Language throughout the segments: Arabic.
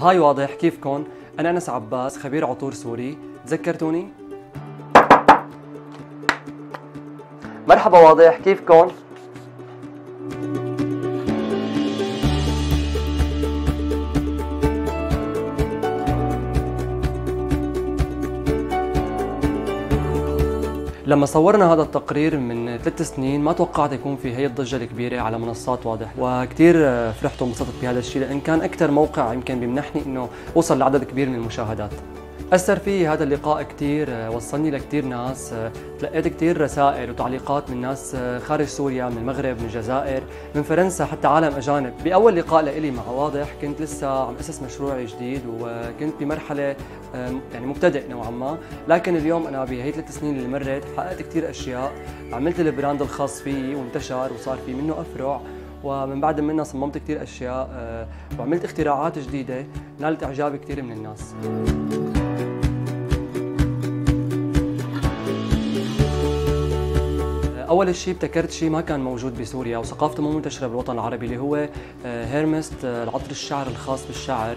هاي واضح كيفكن؟ أنا أنس عباس خبير عطور سوري، تذكرتوني؟ مرحبا واضح كيفكن؟ لما صورنا هذا التقرير من ثلاث سنين ما توقعت يكون في هي الضجة الكبيرة على منصات واضح. وكثير فرحت وانبسطت بهذا الشيء لأن كان أكثر موقع يمكن بيمنحني إنه أوصل لعدد كبير من المشاهدات. أثر في هذا اللقاء كثير وصلني لكثير ناس تلقيت كثير رسائل وتعليقات من ناس خارج سوريا من المغرب من الجزائر من فرنسا حتى عالم أجانب. بأول لقاء لإلي مع واضح كنت لسه عم أسس مشروعي جديد وكنت بمرحلة يعني مبتدئ نوعا ما. لكن اليوم أنا بهي ثلاث سنين اللي مرت حققت كثير أشياء عملت البراند الخاص فيي وانتشر وصار في منه أفرع ومن بعد منها صممت كثير أشياء وعملت اختراعات جديدة نالت اعجاب كثير من الناس. أول شيء ابتكرت شيء ما كان موجود بسوريا وثقافته مو منتشرة بالوطن العربي اللي هو هيرمست العطر الشعر الخاص بالشعر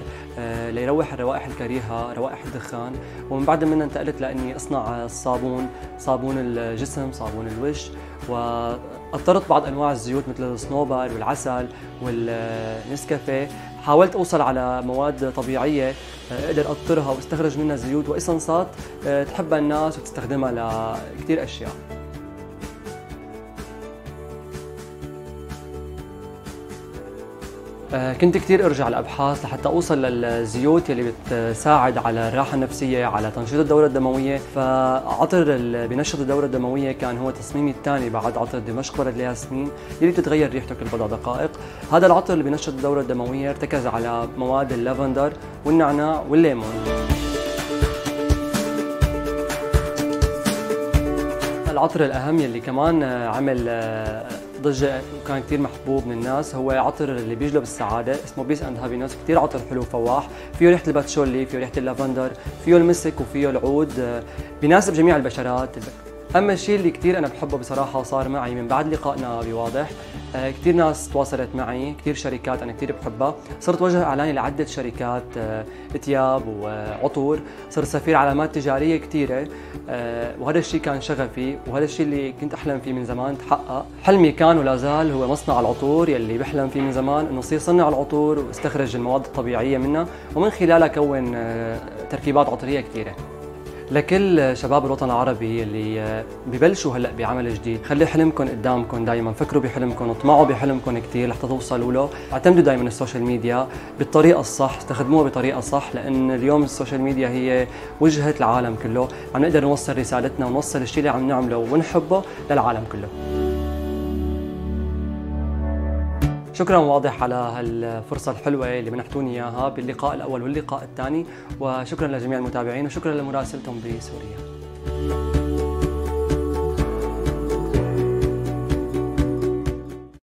ليروح الروائح الكريهة روائح الدخان. ومن بعد منها انتقلت لأني أصنع الصابون صابون الجسم صابون الوجه واضطرت بعض أنواع الزيوت مثل الصنوبر والعسل والنسكافيه. حاولت أوصل على مواد طبيعية أقدر أطرها وأستخرج منها زيوت واسنسات تحبها الناس وتستخدمها لكثير أشياء. كنت كثير أرجع الأبحاث لحتى أوصل للزيوت يلي بتساعد على الراحة النفسية على تنشيط الدورة الدموية. فعطر اللي بنشط الدورة الدموية كان هو تصميمي الثاني بعد عطر دمشق ورد لها سنين يلي بتتغير ريحته كل بضع دقائق. هذا العطر اللي بنشط الدورة الدموية ارتكز على مواد اللافندر والنعناع والليمون. العطر الأهم يلي كمان عمل ضجة وكان كثير محبوب من الناس. هو عطر اللي بيجلب السعادة اسمه Peace and Happiness كثير عطر حلو فواح. فيه ريحة الباتشولي فيه ريحة اللافندر فيه المسك وفيه العود. بيناسب جميع البشرات. أما الشيء اللي كثير أنا بحبه بصراحة وصار معي من بعد لقائنا بواضح آه كثير ناس تواصلت معي كثير شركات أنا كثير بحبها. صرت وجه إعلاني لعدة شركات آه ثياب وعطور. صرت سفير علامات تجارية كثيره آه وهذا الشيء كان شغفي وهذا الشيء اللي كنت أحلم فيه من زمان تحقق. حلمي كان ولا زال هو مصنع العطور يلي بحلم فيه من زمان إنه اصير صنع العطور واستخرج المواد الطبيعية منها ومن خلالها كون آه تركيبات عطرية كثيره لكل شباب الوطن العربي اللي ببلشوا هلأ بعمل جديد. خلي حلمكم قدامكم دائما فكروا بحلمكم واطمعوا بحلمكم كثير لحتى توصلوا له. اعتمدوا دائما ال social media بالطريقة الصح استخدموها بطريقة صح لأن اليوم ال social media هي وجهة العالم كله. عم نقدر نوصل رسالتنا ونوصل الشيء اللي عم نعمله ونحبه للعالم كله. شكرا واضح على هالفرصة الحلوة اللي منحتوني إياها باللقاء الأول واللقاء الثاني وشكرا لجميع المتابعين وشكرا لمراسلتهم بسوريا.